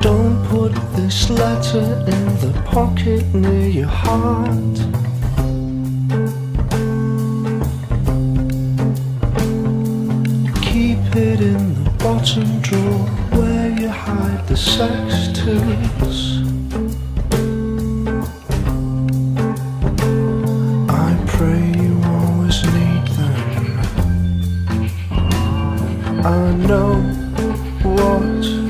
Don't put this letter in the pocket near your heart. Keep it in the bottom drawer where you hide the sex tools. What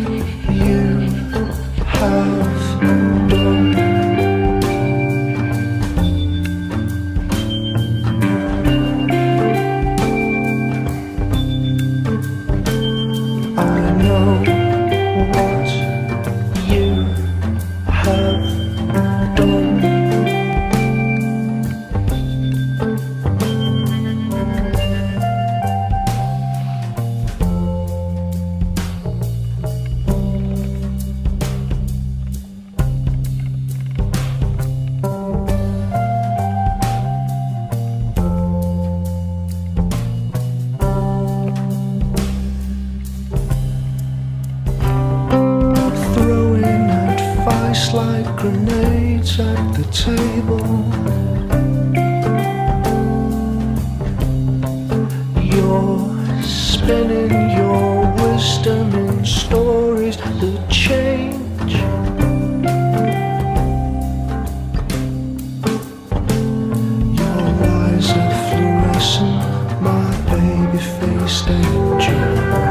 advice like grenades at the table. You're spinning your wisdom in stories that change. Your eyes are fluorescent, my baby face they